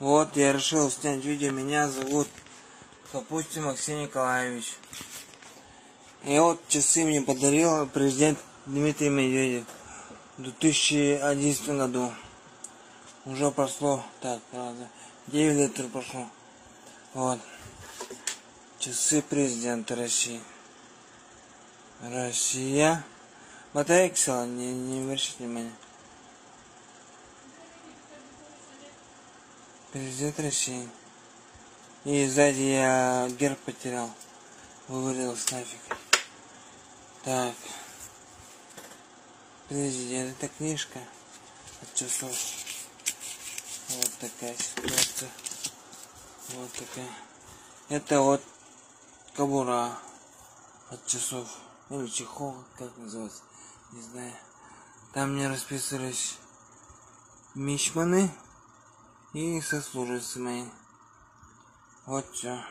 Вот, я решил снять видео. Меня зовут Капустин Максим Николаевич. И вот часы мне подарил президент Дмитрий Медведев в 2011 году. Уже прошло, так, правда, 9 лет прошло. Вот. Часы президента России. Россия. Батарейка села, не, не обращайте внимания. Президент России. И сзади я герб потерял. Вывалился нафиг. Так. Президент, это книжка от часов. Вот такая ситуация. Вот такая. Это вот кабура от часов. Или чехол, как называется. Не знаю. Там мне расписывались мичманы и сослуживцы мои. Вот все.